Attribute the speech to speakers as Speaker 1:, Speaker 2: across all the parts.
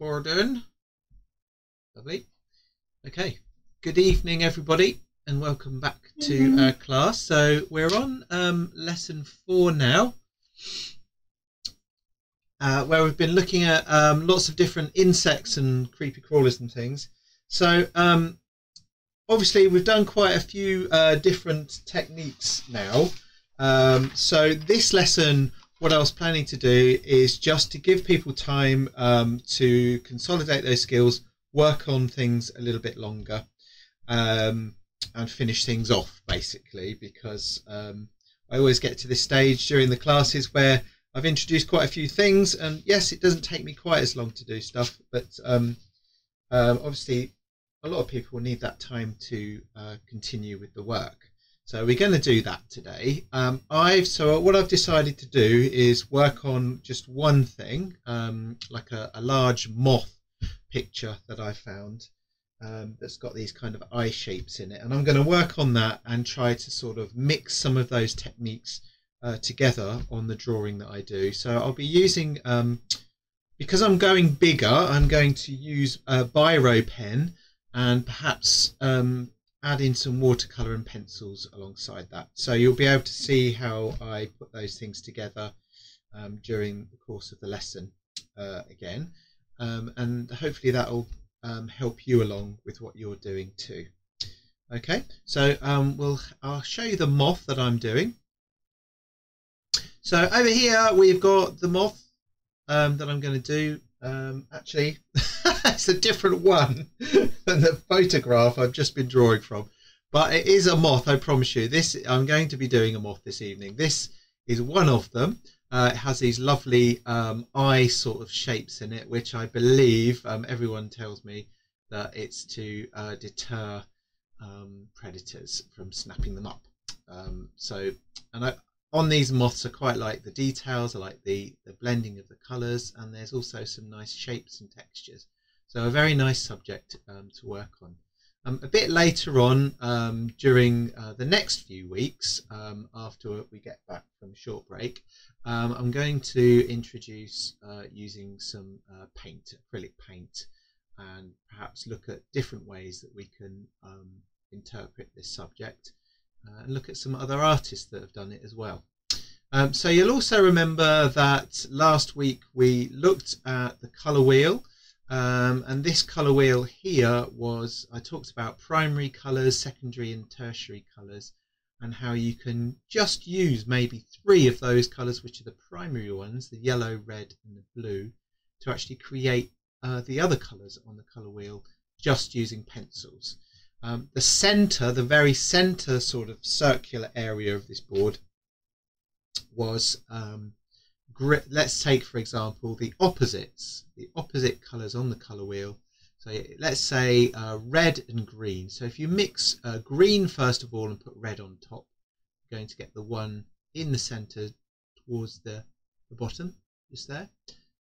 Speaker 1: recording. Lovely. Okay. Good evening, everybody, and welcome back to
Speaker 2: Mhm.
Speaker 1: our class. So we're on um, lesson four now, uh, where we've been looking at um, lots of different insects and creepy crawlers and things. So um, obviously we've done quite a few uh, different techniques now. Um, so this lesson, what I was planning to do is just to give people time um, to consolidate those skills, work on things a little bit longer, um, and finish things off basically. Because um, I always get to this stage during the classes where I've introduced quite a few things, and yes, it doesn't take me quite as long to do stuff, but um, um, obviously a lot of people will need that time to uh, continue with the work. So we're going to do that today. Um, I've so what I've decided to do is work on just one thing, um, like a, a large moth picture that I found um, that's got these kind of eye shapes in it, and I'm going to work on that and try to sort of mix some of those techniques uh, together on the drawing that I do. So I'll be using um, because I'm going bigger. I'm going to use a biro pen and perhaps um, add in some watercolor and pencils alongside that. So you'll be able to see how I put those things together um, during the course of the lesson uh, again, um, and hopefully that will um, help you along with what you're doing too. Okay, so um, we'll I'll show you the moth that I'm doing. So over here we've got the moth um, that I'm going to do. Um, actually, it's a different one the photograph I've just been drawing from. But it is a moth, I promise you. This I'm going to be doing a moth this evening. This is one of them. Uh, it has these lovely um, eye sort of shapes in it, which I believe um, everyone tells me that it's to uh, deter um, predators from snapping them up. Um, so, and I, on these moths, I quite like the details. I like the the blending of the colours, and there's also some nice shapes and textures. So a very nice subject um, to work on. Um, a bit later on um, during uh, the next few weeks, um, after we get back from a short break, um, I'm going to introduce uh, using some uh, paint, acrylic paint, and perhaps look at different ways that we can um, interpret this subject uh, and look at some other artists that have done it as well. So you'll also remember that last week we looked at the colour wheel um, and this colour wheel here was, I talked about primary colours, secondary and tertiary colours, and how you can just use maybe three of those colours, which are the primary ones, the yellow, red and the blue, to actually create uh, the other colours on the colour wheel just using pencils. Um, the centre, the very centre sort of circular area of this board was um, let's take for example the opposites the opposite colors on the color wheel. So let's say uh, red and green. So if you mix uh, green first of all and put red on top you're going to get the one in the center towards the, the bottom just there.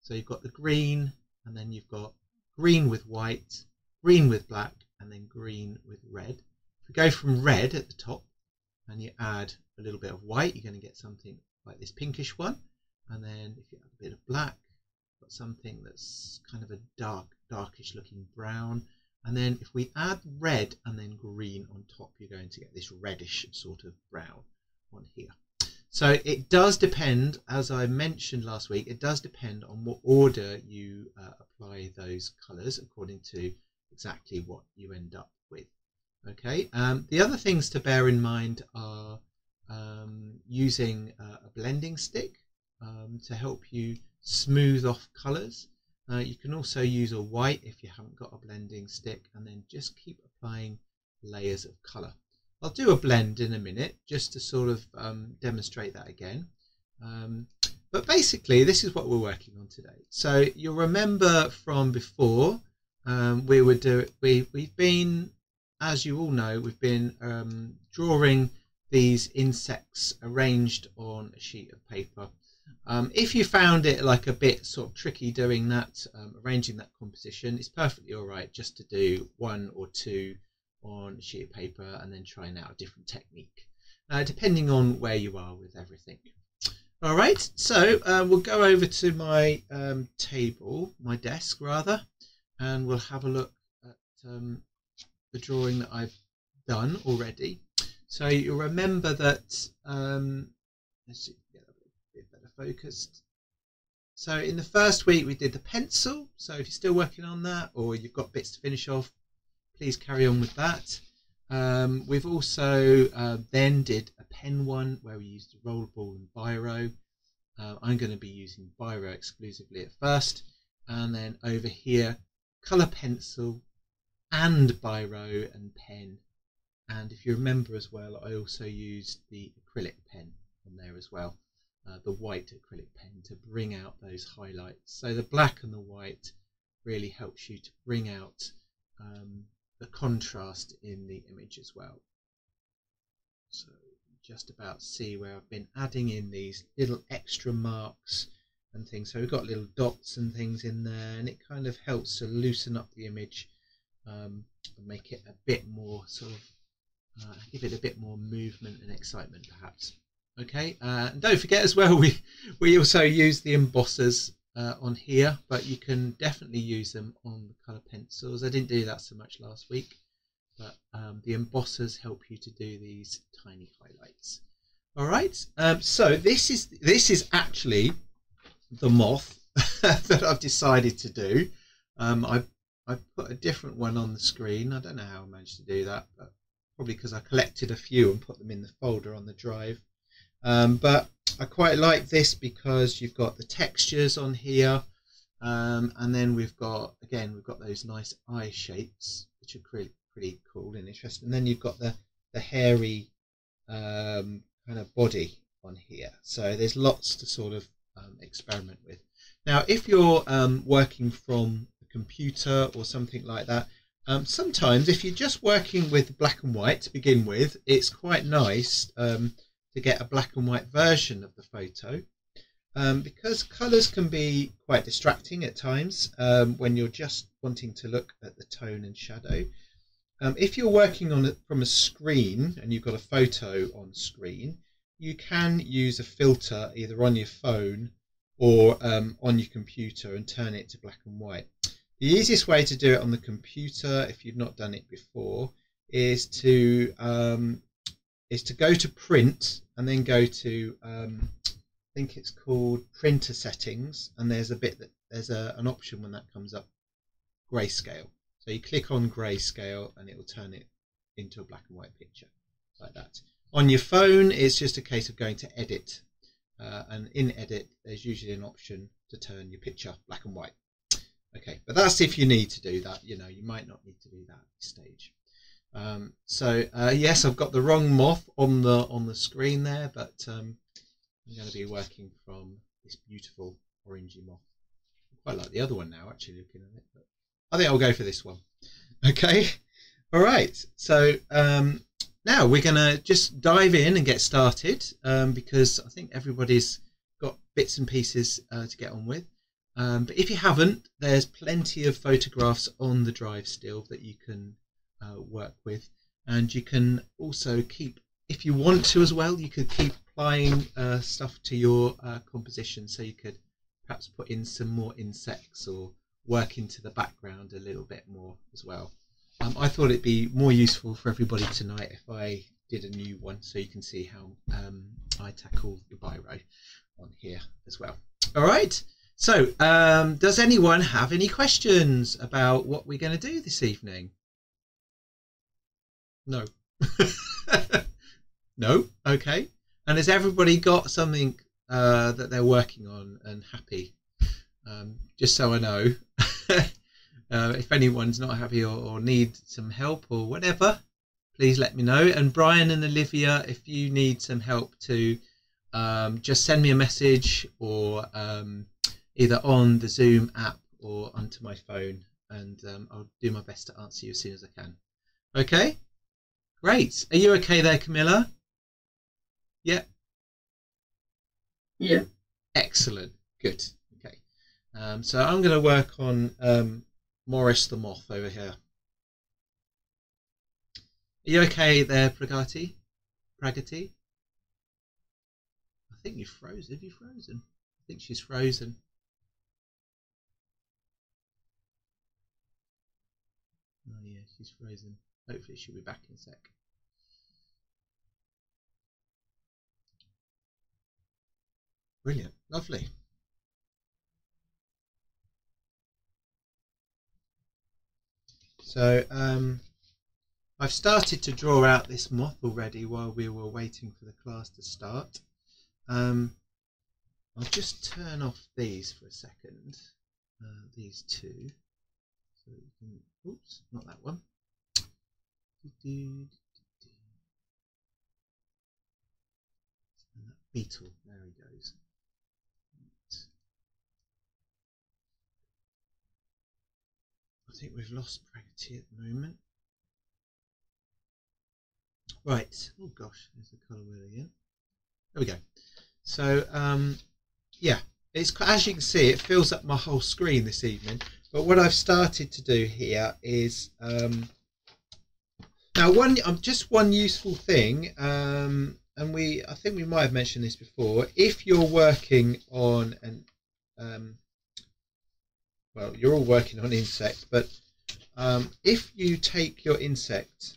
Speaker 1: So you've got the green and then you've got green with white green with black and then green with red. If we go from red at the top and you add a little bit of white you're going to get something like this pinkish one and then if you add a bit of black got something that's kind of a dark darkish looking brown. And then if we add red and then green on top you're going to get this reddish sort of brown on here. So it does depend as i mentioned last week it does depend on what order you uh, apply those colors according to exactly what you end up with. Okay um, the other things to bear in mind are um, using uh, a blending stick um, to help you smooth off colors. Uh, you can also use a white if you haven't got a blending stick and then just keep applying layers of color. I'll do a blend in a minute just to sort of um, demonstrate that again. Um, but basically this is what we're working on today. So you'll remember from before um, we were do we we've been as you all know we've been um, drawing these insects arranged on a sheet of paper um, if you found it like a bit sort of tricky doing that, um, arranging that composition, it's perfectly all right just to do one or two on a sheet of paper and then trying out a different technique, uh, depending on where you are with everything. All right, so uh, we'll go over to my um, table, my desk rather, and we'll have a look at um, the drawing that I've done already. So you'll remember that, um, let's see, get a bit better focused. So in the first week we did the pencil. So if you're still working on that or you've got bits to finish off, please carry on with that. Um, we've also uh, then did a pen one where we used a rollerball and biro. Uh, I'm going to be using biro exclusively at first, and then over here, color pencil and biro and pen. And if you remember as well, I also used the acrylic pen on there as well, uh, the white acrylic pen to bring out those highlights. So the black and the white really helps you to bring out um, the contrast in the image as well. So just about see where I've been adding in these little extra marks and things. So we've got little dots and things in there and it kind of helps to loosen up the image um, and make it a bit more sort of, uh, give it a bit more movement and excitement perhaps. Okay, uh, don't forget as well, we, we also use the embossers uh, on here, but you can definitely use them on the colour pencils. I didn't do that so much last week, but um, the embossers help you to do these tiny highlights. All right, um, so this is this is actually the moth that I've decided to do. Um, I I put a different one on the screen. I don't know how I managed to do that, but probably because I collected a few and put them in the folder on the drive. Um, but I quite like this because you've got the textures on here um, and then we've got again we've got those nice eye shapes which are pretty, pretty cool and interesting. And then you've got the the hairy um, kind of body on here. So there's lots to sort of um, experiment with. Now if you're um, working from a computer or something like that um, sometimes if you're just working with black and white to begin with it's quite nice um, to get a black and white version of the photo um, because colours can be quite distracting at times um, when you're just wanting to look at the tone and shadow. Um, if you're working on it from a screen and you've got a photo on screen, you can use a filter either on your phone or um, on your computer and turn it to black and white. The easiest way to do it on the computer, if you've not done it before, is to um, is to go to print and then go to um, I think it's called printer settings and there's a bit that there's a, an option when that comes up grayscale. So you click on grayscale and it will turn it into a black and white picture like that. On your phone it's just a case of going to edit uh, and in edit there's usually an option to turn your picture black and white. Okay but that's if you need to do that you know you might not need to do that stage um, so uh, yes, I've got the wrong moth on the on the screen there, but um, I'm going to be working from this beautiful orangey moth. I quite like the other one now, actually looking at it, but I think I'll go for this one. Okay, all right. So um, now we're going to just dive in and get started um, because I think everybody's got bits and pieces uh, to get on with. Um, but if you haven't, there's plenty of photographs on the drive still that you can uh, work with. And you can also keep, if you want to as well, you could keep applying uh, stuff to your uh, composition. So you could perhaps put in some more insects or work into the background a little bit more as well. Um, I thought it'd be more useful for everybody tonight if I did a new one so you can see how um, I tackle the biro on here as well. All right. So, um, does anyone have any questions about what we're going to do this evening? No. no. Okay. And has everybody got something uh, that they're working on and happy? Um, just so I know. uh, if anyone's not happy or, or need some help or whatever, please let me know. And Brian and Olivia, if you need some help to um, just send me a message or um, either on the Zoom app or onto my phone, and um, I'll do my best to answer you as soon as I can. Okay. Great. Are you okay there, Camilla? Yeah.
Speaker 2: Yeah.
Speaker 1: Excellent. Good. Okay. Um, so I'm going to work on um, Morris the Moth over here. Are you okay there, Pragati? Pragati? I think you've frozen. Have you frozen? I think she's frozen. Oh yeah, she's frozen. Hopefully she'll be back in a sec. Brilliant, lovely. So um, I've started to draw out this moth already while we were waiting for the class to start. Um, I'll just turn off these for a second, uh, these two. So you can, oops, not that one. And that beetle, there he goes. I think we've lost Pragati at the moment. Right, oh gosh, there's the colour wheel again. There we go. So, um, yeah, it's as you can see, it fills up my whole screen this evening. But what I've started to do here is um, now one um, just one useful thing, um, and we I think we might have mentioned this before. If you're working on an um, well, you're all working on insects, but um, if you take your insect,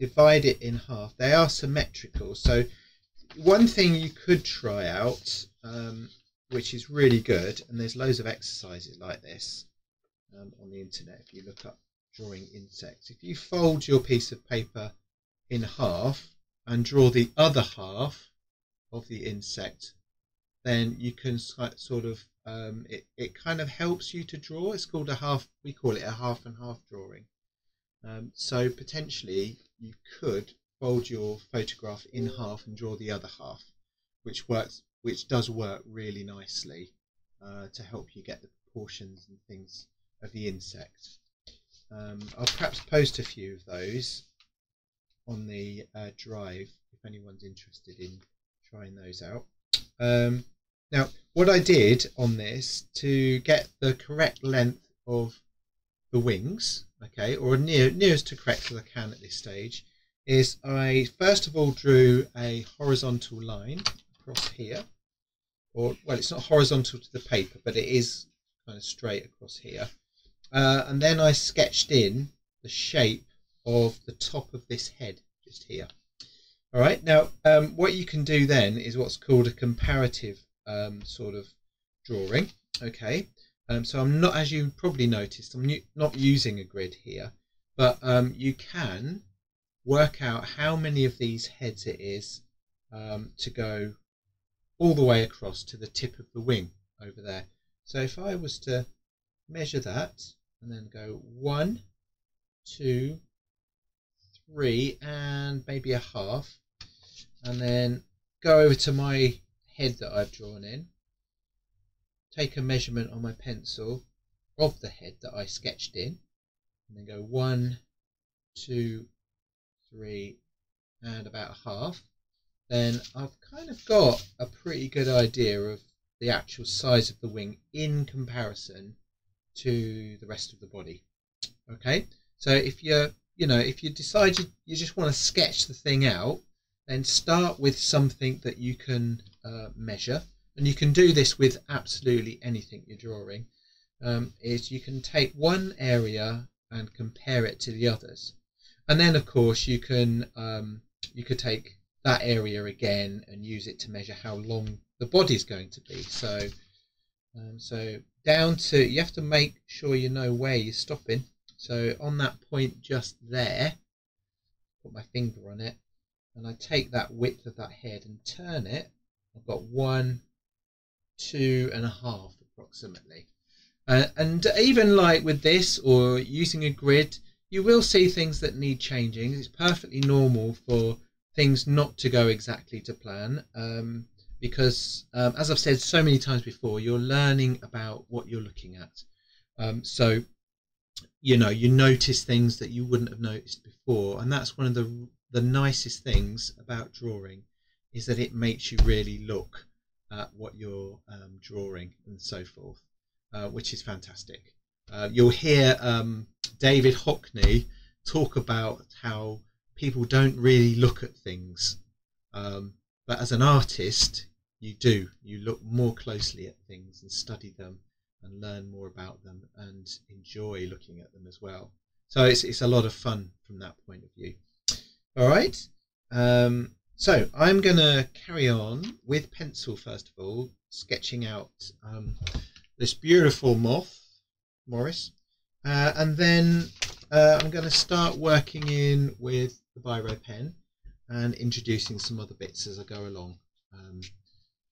Speaker 1: divide it in half, they are symmetrical. So one thing you could try out, um, which is really good, and there's loads of exercises like this um, on the internet if you look up drawing insects. If you fold your piece of paper in half and draw the other half of the insect, then you can sort of um, it, it kind of helps you to draw. It's called a half, we call it a half and half drawing. Um, so potentially you could fold your photograph in half and draw the other half, which works, which does work really nicely uh, to help you get the proportions and things of the insect. Um, I'll perhaps post a few of those on the uh, drive if anyone's interested in trying those out. Um, now, what I did on this to get the correct length of the wings, okay, or near nearest to correct as I can at this stage, is I first of all drew a horizontal line across here, or well, it's not horizontal to the paper, but it is kind of straight across here, uh, and then I sketched in the shape of the top of this head just here. All right, now um, what you can do then is what's called a comparative um, sort of drawing. Okay, um, so I'm not, as you probably noticed, I'm not using a grid here, but um, you can work out how many of these heads it is um, to go all the way across to the tip of the wing over there. So if I was to measure that and then go one, two, three, and maybe a half, and then go over to my head that I've drawn in, take a measurement on my pencil of the head that I sketched in, and then go one, two, three, and about a half, then I've kind of got a pretty good idea of the actual size of the wing in comparison to the rest of the body. Okay, so if you're, you know, if you decide you, you just want to sketch the thing out, then start with something that you can uh, measure, and you can do this with absolutely anything you're drawing, um, is you can take one area and compare it to the others. And then, of course, you can um, you could take that area again and use it to measure how long the body is going to be. So, um, so down to you have to make sure you know where you're stopping. So on that point just there, put my finger on it, and I take that width of that head and turn it I've got one, two and a half approximately. Uh, and even like with this or using a grid, you will see things that need changing. It's perfectly normal for things not to go exactly to plan um, because, um, as I've said so many times before, you're learning about what you're looking at. Um, so, you know, you notice things that you wouldn't have noticed before, and that's one of the the nicest things about drawing is that it makes you really look at what you're um, drawing and so forth, uh, which is fantastic. Uh, you'll hear um, David Hockney talk about how people don't really look at things, um, but as an artist, you do. You look more closely at things and study them and learn more about them and enjoy looking at them as well. So it's it's a lot of fun from that point of view. All right. Um, so I'm going to carry on with pencil first of all, sketching out um, this beautiful moth, Morris, uh, and then uh, I'm going to start working in with the biro pen and introducing some other bits as I go along, um,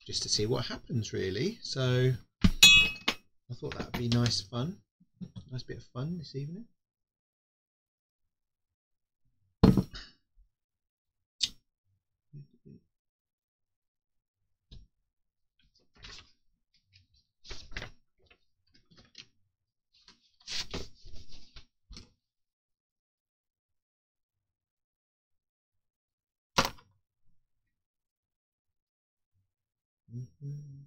Speaker 1: just to see what happens really. So I thought that would be nice fun, nice bit of fun this evening. Mm-hmm.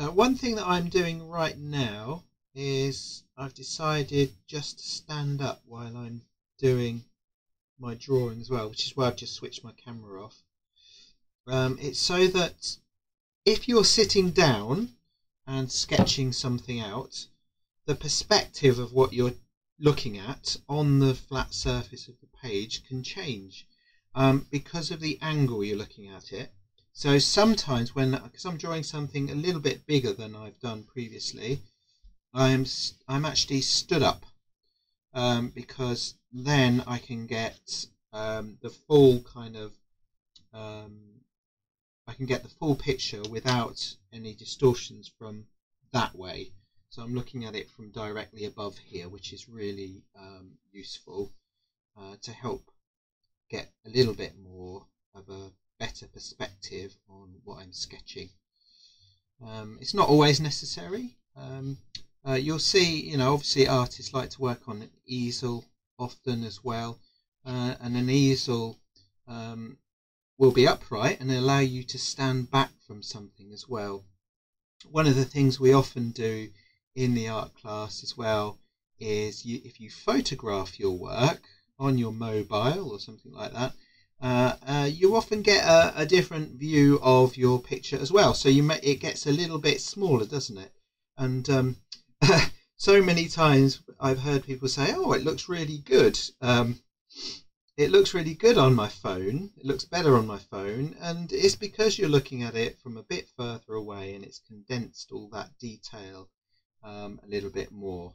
Speaker 1: Uh, one thing that I'm doing right now is I've decided just to stand up while I'm doing my drawing as well, which is why I've just switched my camera off. Um, it's so that if you're sitting down and sketching something out, the perspective of what you're looking at on the flat surface of the page can change um, because of the angle you're looking at it. So sometimes when, because I'm drawing something a little bit bigger than I've done previously, I'm, I'm actually stood up um, because then I can get um, the full kind of, um, I can get the full picture without any distortions from that way. So I'm looking at it from directly above here, which is really um, useful uh, to help get a little bit more of a better perspective on what I'm sketching. Um, it's not always necessary. Um, uh, you'll see, you know, obviously artists like to work on an easel often as well, uh, and an easel um, will be upright and allow you to stand back from something as well. One of the things we often do in the art class as well is you, if you photograph your work on your mobile or something like that, uh, uh, you often get a, a, different view of your picture as well. So you may, it gets a little bit smaller, doesn't it? And um, so many times I've heard people say, "Oh, it looks really good." Um, it looks really good on my phone. It looks better on my phone, and it's because you're looking at it from a bit further away, and it's condensed all that detail um, a little bit more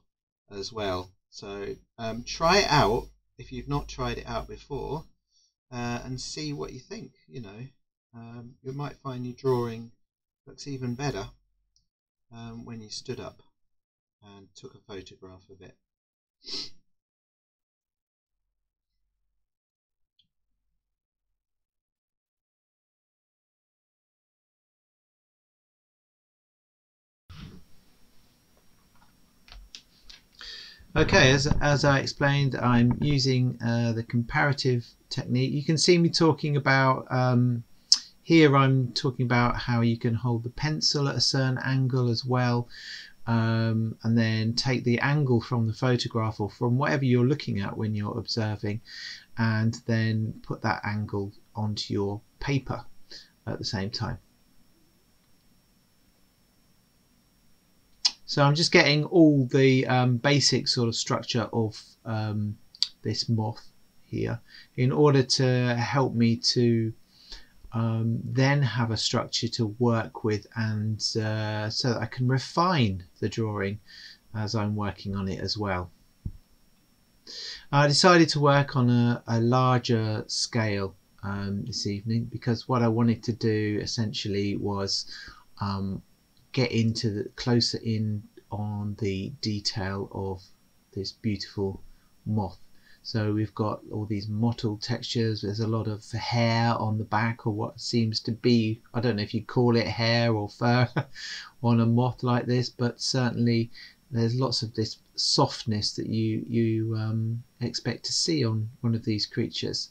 Speaker 1: as well. So um, try it out if you've not tried it out before uh, and see what you think. You know, um, you might find your drawing looks even better um, when you stood up and took a photograph of it. Okay, as, as I explained, I'm using uh, the comparative technique. You can see me talking about, um, here I'm talking about how you can hold the pencil at a certain angle as well, um, and then take the angle from the photograph or from whatever you're looking at when you're observing, and then put that angle onto your paper at the same time. So I'm just getting all the um, basic sort of structure of um, this moth here in order to help me to um, then have a structure to work with and uh, so that I can refine the drawing as I'm working on it as well. I decided to work on a, a larger scale
Speaker 2: um, this evening because what I wanted to do essentially was um, get into the closer in on the detail of this beautiful moth. So we've got all these mottled textures. There's a lot of hair on the back, or what seems to be, I don't know if you call it hair or fur on a moth like this, but certainly there's lots of this softness that you, you um, expect to see on one of these creatures.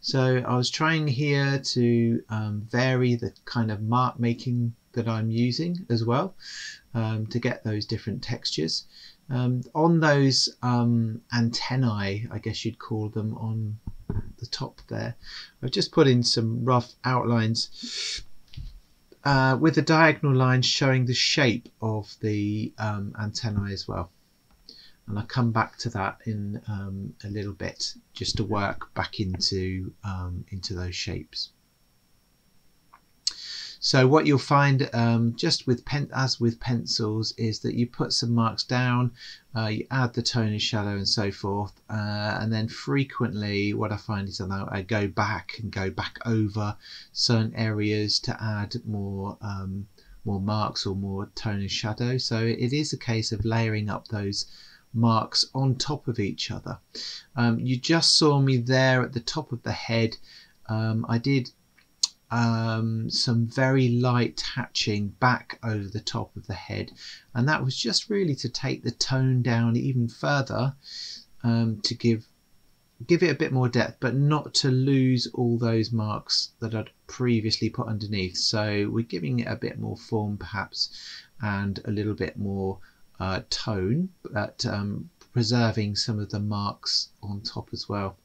Speaker 2: So I was trying here to um, vary the kind of mark making that I'm using as well um, to get those different textures. Um, on those um, antennae, I guess you'd call them on the top there, I've just put in some rough outlines uh, with the diagonal lines showing the shape of the um, antennae as well. And I'll come back to that in um, a little bit just to work back into, um, into those shapes. So what you'll find um, just with pen as with pencils is that you put some marks down, uh, you add the tone and shadow and so forth, uh, and then frequently what I find is that I go back and go back over certain areas to add more um, more marks or more tone and shadow. So it is a case of layering up those marks on top of each other. Um, you just saw me there at the top of the head. Um, I did um, some very light hatching back over the top of the head and that was just really to take the tone down even further um, to give give it a bit more depth but not to lose all those marks that I'd previously put underneath so we're giving it a bit more form perhaps and a little bit more uh, tone but um, preserving some of the marks on top as well.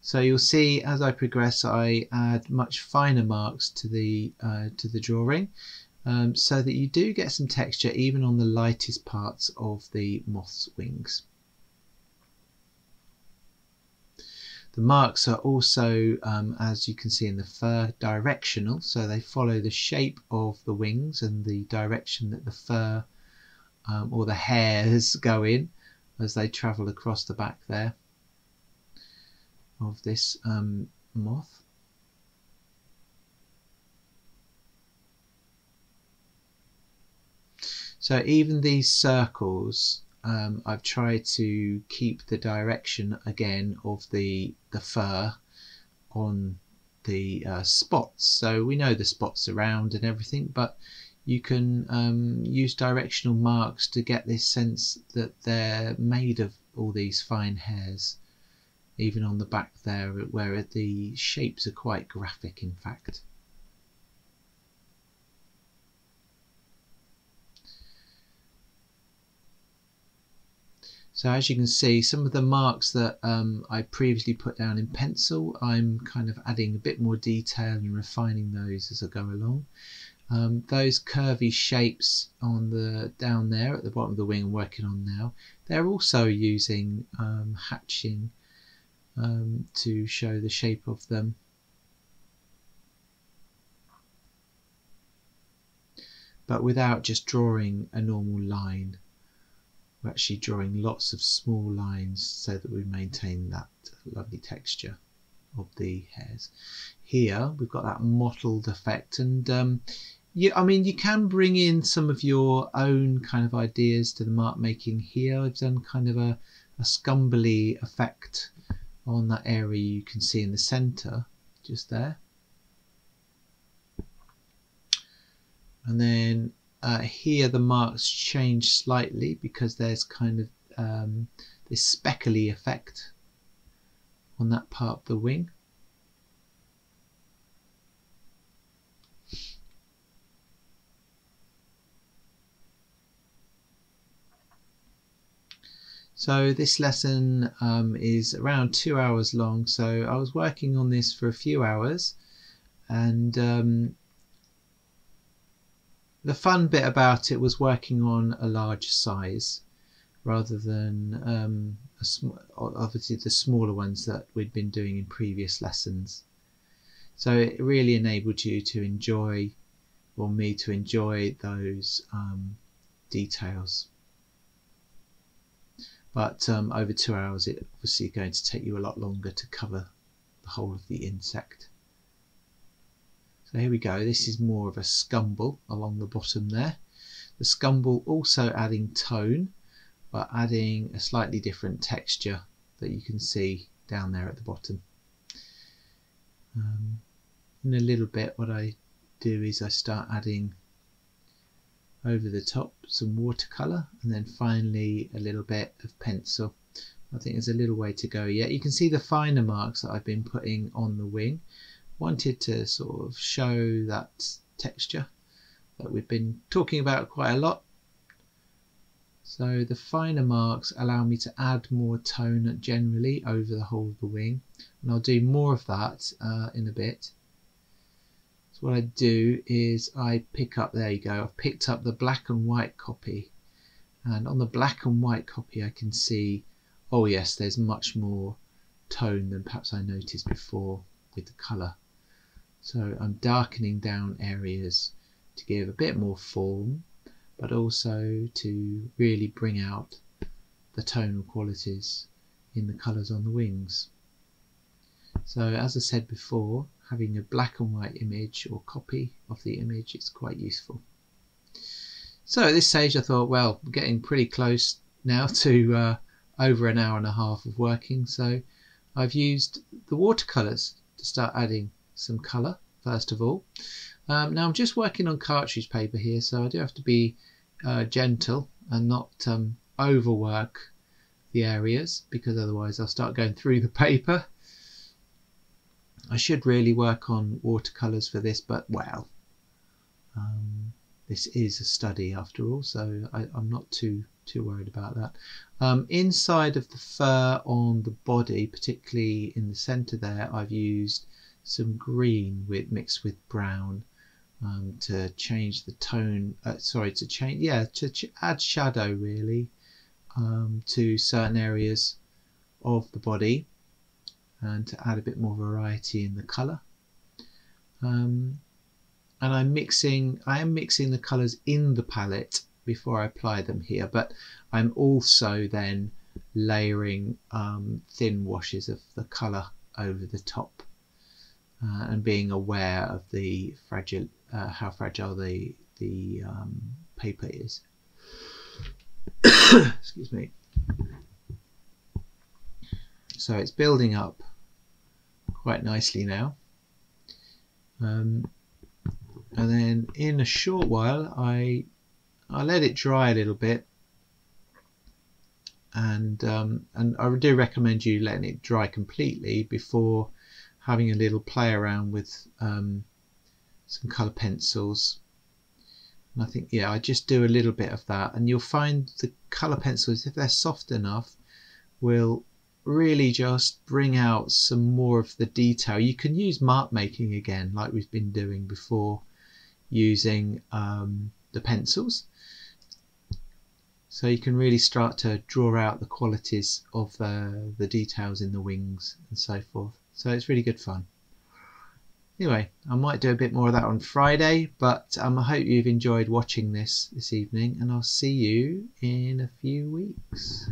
Speaker 2: So you'll see as I progress I add much finer marks to the uh, to the drawing um, so that you do get some texture even on the lightest parts of the moth's wings. The marks are also, um, as you can see in the fur, directional, so they follow the shape of the wings and the direction that the fur um, or the hairs go in as they travel across the back there of this um, moth. So even these circles, um, I've tried to keep the direction again of the, the fur on the uh, spots. So we know the spots around and everything, but you can um, use directional marks to get this sense that they're made of all these fine hairs even on the back there where the shapes are quite graphic in fact. So as you can see, some of the marks that um, I previously put down in pencil, I'm kind of adding a bit more detail and refining those as I go along. Um, those curvy shapes on the down there at the bottom of the wing I'm working on now, they're also using um, hatching um, to show the shape of them. But without just drawing a normal line, we're actually drawing lots of small lines so that we maintain that lovely texture of the hairs. Here we've got that mottled effect and um, you, I mean you can bring in some of your own kind of ideas to the mark making here. I've done kind of a, a scumbly effect on that area you can see in the center just there and then uh, here the marks change slightly because there's kind of um, this speckly effect on that part of the wing So this lesson um, is around two hours long. So I was working on this for a few hours and um, the fun bit about it was working on a large size rather than um, obviously the smaller ones that we'd been doing in previous lessons. So it really enabled you to enjoy, or me to enjoy those um, details. But um, over two hours it obviously going to take you a lot longer to cover the whole of the insect. So here we go, this is more of a scumble along the bottom there. The scumble also adding tone, but adding a slightly different texture that you can see down there at the bottom. Um, in a little bit what I do is I start adding over the top some watercolor and then finally a little bit of pencil. I think there's a little way to go yet. You can see the finer marks that I've been putting on the wing. Wanted to sort of show that texture that we've been talking about quite a lot. So the finer marks allow me to add more tone generally over the whole of the wing and I'll do more of that uh, in a bit what I do is I pick up, there you go, I've picked up the black and white copy. And on the black and white copy, I can see, oh yes, there's much more tone than perhaps I noticed before with the colour. So I'm darkening down areas to give a bit more form, but also to really bring out the tonal qualities in the colours on the wings. So as I said before, having a black and white image or copy of the image is quite useful. So at this stage I thought, well, we're getting pretty close now to uh, over an hour and a half of working. So I've used the watercolours to start adding some colour first of all. Um, now I'm just working on cartridge paper here, so I do have to be uh, gentle and not um, overwork the areas because otherwise I'll start going through the paper I should really work on watercolours for this, but well, um, this is a study after all, so I, am not too too worried about that. Um, inside of the fur on the body, particularly in the centre there, I've used some green with mixed with brown um, to change the tone. Uh, sorry, to change yeah to ch add shadow really um, to certain areas of the body and to add a bit more variety in the colour. Um, and I'm mixing, I am mixing the colours in the palette before I apply them here, but I'm also then layering um, thin washes of the colour over the top uh, and being aware of the fragile, uh, how fragile the, the um, paper is. Excuse me. So it's building up quite nicely now. Um, and then in a short while I I let it dry a little bit. And um, and I do recommend you letting it dry completely before having a little play around with um, some colour pencils. And I think yeah I just do a little bit of that. And you'll find the colour pencils if they're soft enough will really just bring out some more of the detail. You can use mark making again, like we've been doing before, using um, the pencils. So you can really start to draw out the qualities of the, the details in the wings and so forth. So it's really good fun. Anyway, I might do a bit more of that on Friday, but um, I hope you've enjoyed watching this this evening, and I'll see you in a few weeks.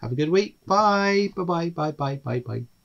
Speaker 2: Have a good week. Bye. Bye bye. Bye bye. Bye bye.